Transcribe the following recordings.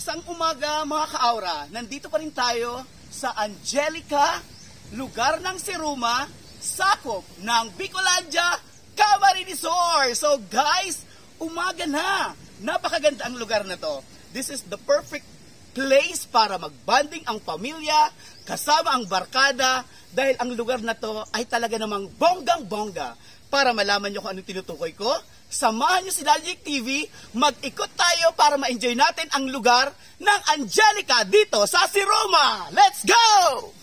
Isang umaga mga ka-aura, nandito pa rin tayo sa Angelica, lugar ng Siruma, sakop ng Bicolandia, Camarines Resort. So guys, umaga na. Napakaganda ang lugar na to. This is the perfect place para magbanding ang pamilya, kasama ang barkada, dahil ang lugar na to ay talaga namang bonggang-bongga. Para malaman nyo kung anong tinutukoy ko, samahan nyo si Daljik TV, mag-ikot tayo para ma-enjoy natin ang lugar ng Angelica dito sa Siroma. Let's go!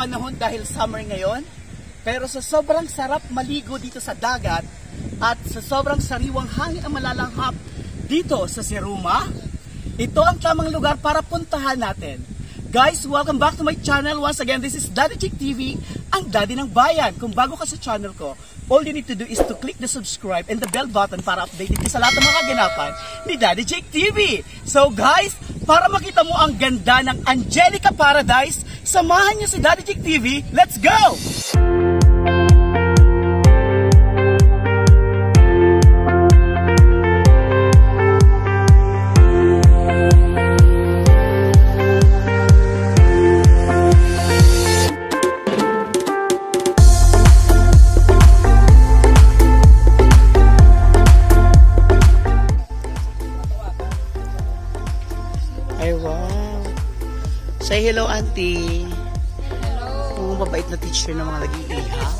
Panahon dahil summer ngayon, pero sa sobrang sarap maligo dito sa dagat at sa sobrang sariwang hangin ang malalanghap dito sa Siruma, ito ang tamang lugar para puntahan natin. Guys, welcome back to my channel. Once again, this is Daddy Chick TV, ang daddy ng bayan. Kung bago ka sa channel ko, all you need to do is to click the subscribe and the bell button para updated ka sa lahat ng mga ganapan ni Daddy Chick TV. So guys, para makita mo ang ganda ng Angelica Paradise, samahan niyo si Daddy Chick TV. Let's go! Hello, auntie. Hello. Oh, mabait na teacher ng mga nag-iiha.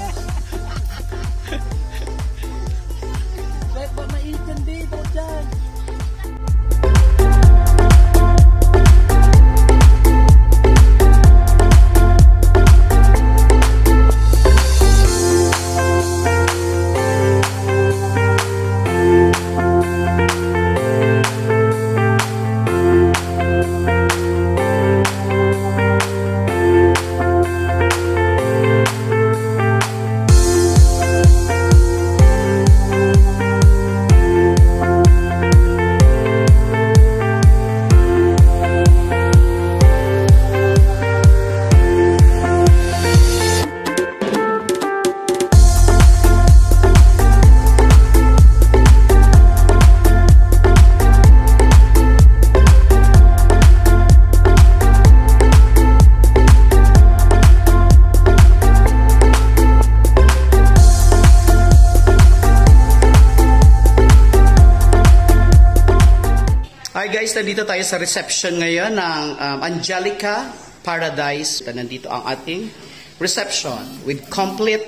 Guys, nandito tayo sa reception ngayon ng um, Angelica Paradise. Nandito ang ating reception with complete,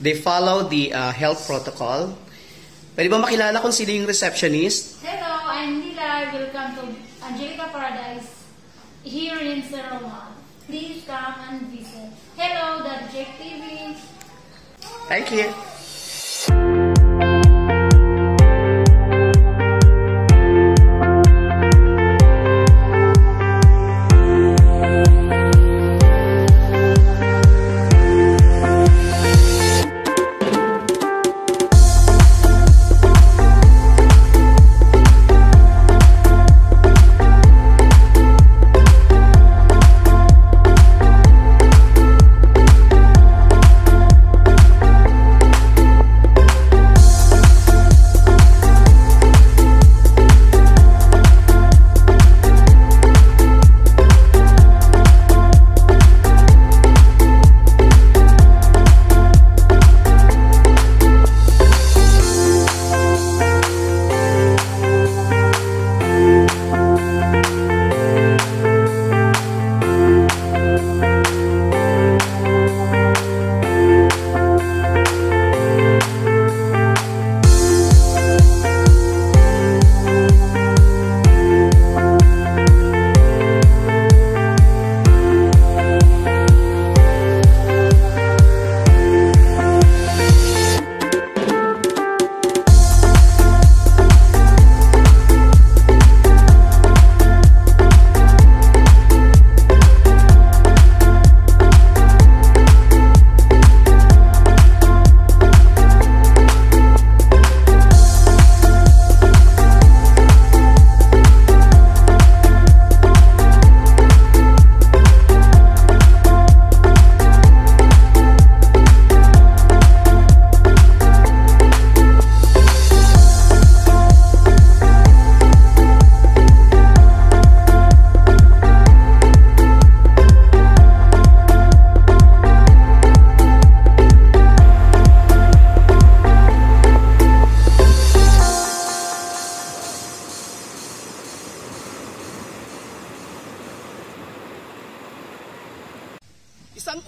they follow the uh, health protocol. Pwede ba makilala kung sino yung receptionist? Hello, I'm Nila. Welcome to Angelica Paradise here in Saroma. Please come and visit. Hello, the Jack TV. Thank you.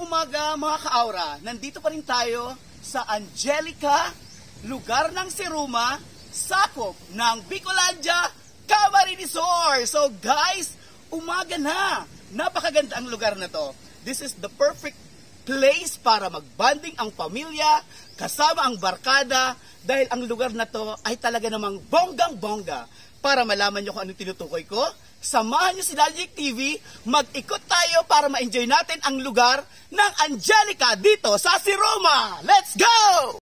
Umaga mga ka-aura. Nandito pa rin tayo sa Angelica, lugar ng Siruma, sakop ng Bicolandia, Camarines So guys, umaga na. Napakaganda ang lugar na to. This is the perfect place para magbanding ang pamilya, kasama ang barkada, dahil ang lugar na to ay talaga namang bonggang-bongga. Para malaman nyo kung anong tinutukoy ko, samahan nyo si Daljik TV, mag-ikot tayo para ma-enjoy natin ang lugar ng Angelica dito sa Siroma. Let's go!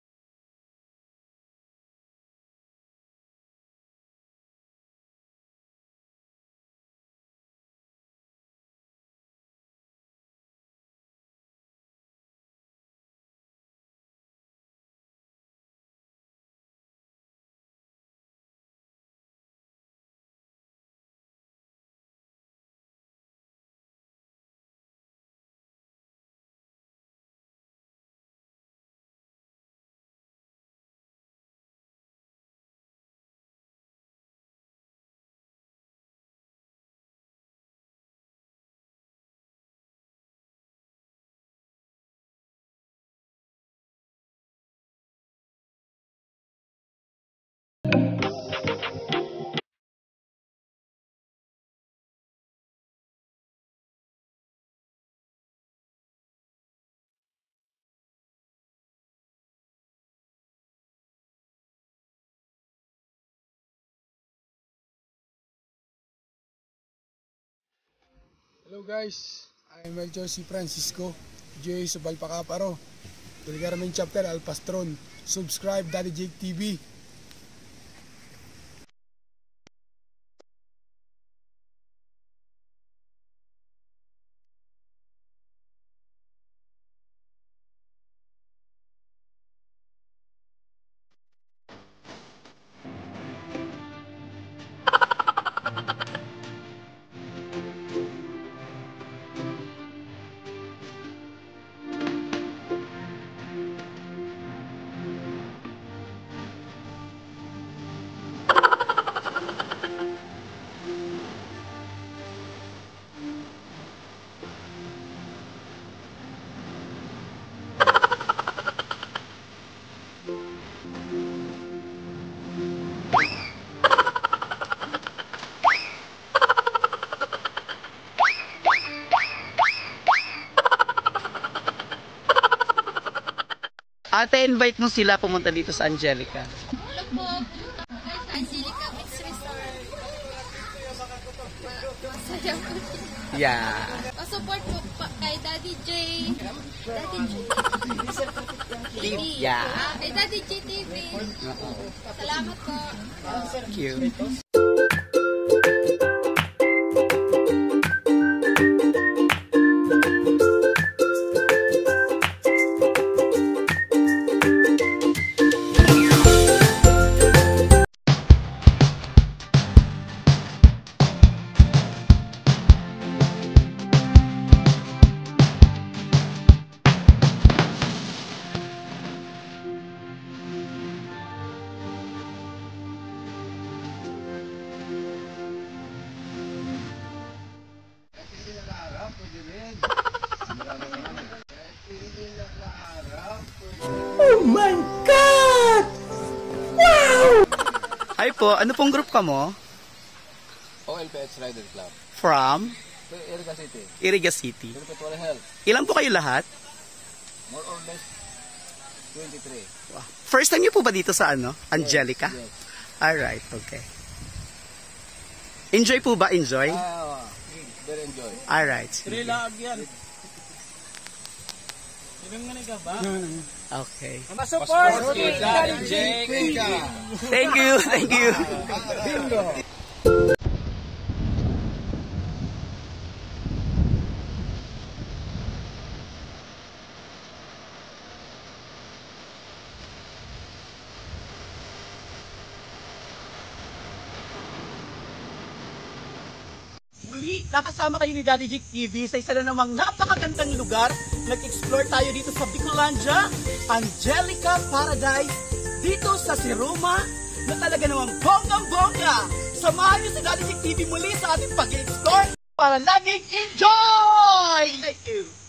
Hello guys, I'm Melchor C. Francisco, J. Subal Pacaparo, Tulgaramin Chapter Al Pastron. Subscribe Daddy Jake TV. Ate, invite mo sila pumunta dito sa Angelica. Hello po. Angelica Beach Resort. Masaya po. Yeah. Pa-support po pa kay Daddy J. Daddy J. TV. Yeah. Ah, kay Daddy J TV. Salamat po. Thank you. Po, ano pong group ka mo? OLPH Rider Club. From Iriga City. Iriga City. Perpetual Health. Ilan po kayo lahat? More or less 23. First time niyo po ba dito sa ano? Angelica? Yes. Alright, okay. Enjoy po ba? Enjoy? Ah, very enjoy. Alright. Trilag yan. Okay. Support Daddy Jake. Thank you, thank you. Muli, nakasama kayo ni Daddy Jake TV sa isa na namang napakagandang lugar. Nag-explore tayo dito sa Bicolandia, Angelica Paradise, dito sa Siroma, na talaga namang bonggang-bongga. Samahan niyo si Daddy TV muli sa ating pag-explore para laging enjoy! Thank you!